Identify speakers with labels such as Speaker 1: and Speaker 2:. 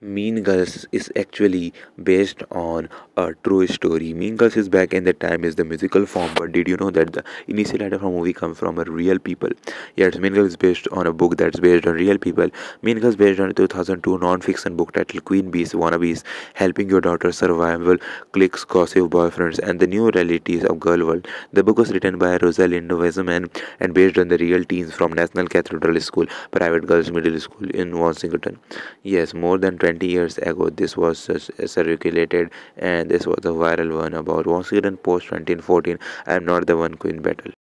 Speaker 1: Mean Girls is actually based on a true story. Mean Girls is back in the time is the musical form, but did you know that the initial idea from movie comes from a real people? Yes, Mean Girls is based on a book that's based on real people. Mean Girls based on a 2002 non-fiction book titled Queen Bees Wannabes, helping your daughter survival, cliques, gossip, boyfriends, and the new realities of girl world. The book was written by Rosalind Wiseman and based on the real teens from National Cathedral School, private girls middle school in Washington. Yes, more than 20 years ago this was circulated and this was a viral one about Washington Post 2014 I am not the one queen battle